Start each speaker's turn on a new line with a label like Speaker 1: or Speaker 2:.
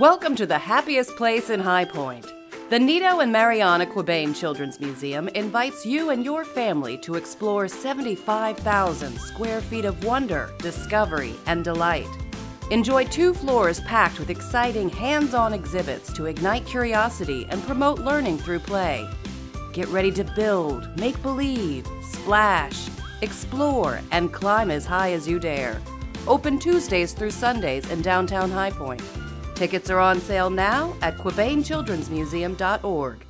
Speaker 1: Welcome to the happiest place in High Point. The Nido and Mariana Qubein Children's Museum invites you and your family to explore 75,000 square feet of wonder, discovery, and delight. Enjoy two floors packed with exciting hands on exhibits to ignite curiosity and promote learning through play. Get ready to build, make believe, splash, explore, and climb as high as you dare. Open Tuesdays through Sundays in downtown High Point. Tickets are on sale now at QubeinChildren'sMuseum.org.